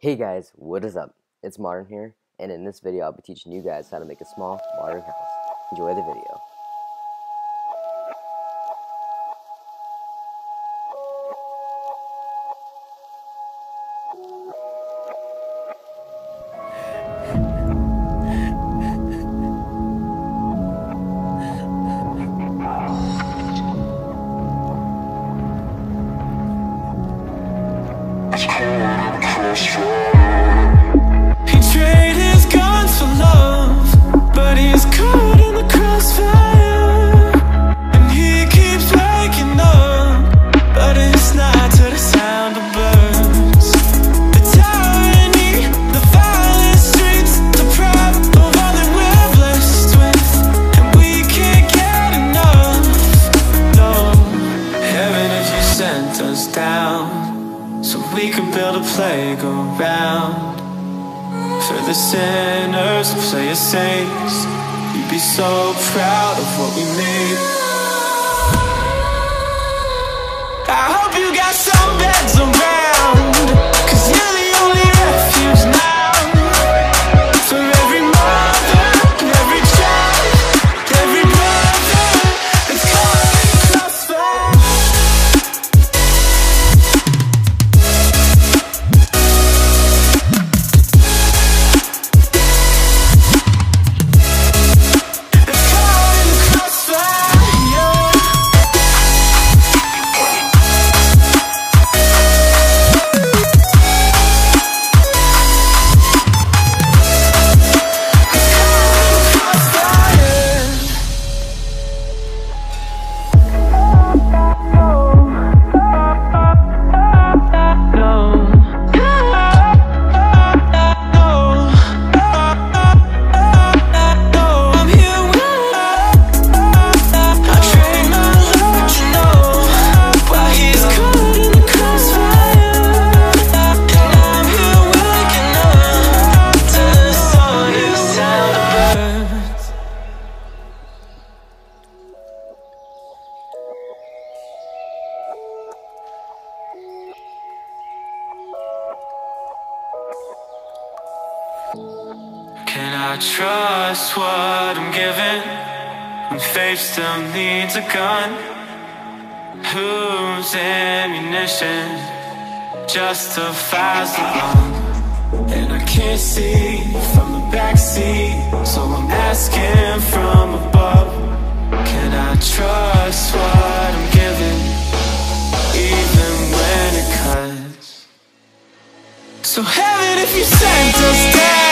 Hey guys, what is up? It's Modern here, and in this video I'll be teaching you guys how to make a small modern house. Enjoy the video. For the sinners play as saints You'd be so proud of what we made I trust what I'm given when faith still needs a gun? Whose ammunition justifies the wrong? And I can't see from the backseat, so I'm asking from above. Can I trust what I'm given, even when it cuts? So heaven, if you sent us down,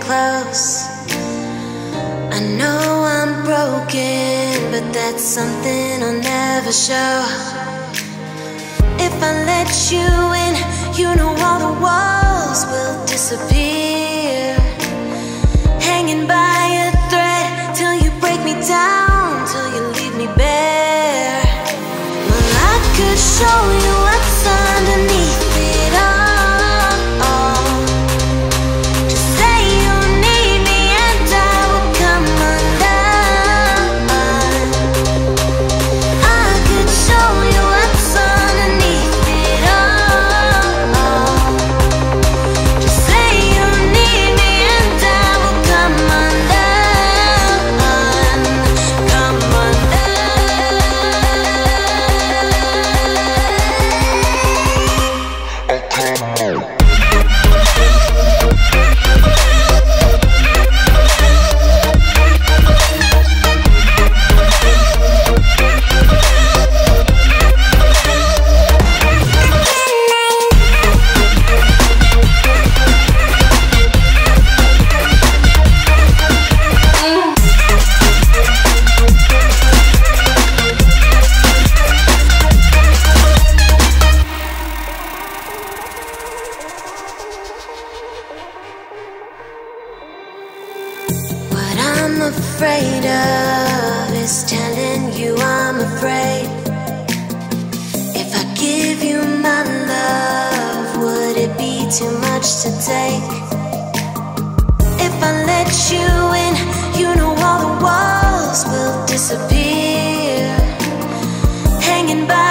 close. I know I'm broken, but that's something I'll never show. If I let you in, you know all the walls will disappear. Hanging by a thread till you break me down, till you leave me bare. Well, I could show you If I let you in, you know all the walls will disappear. Hanging by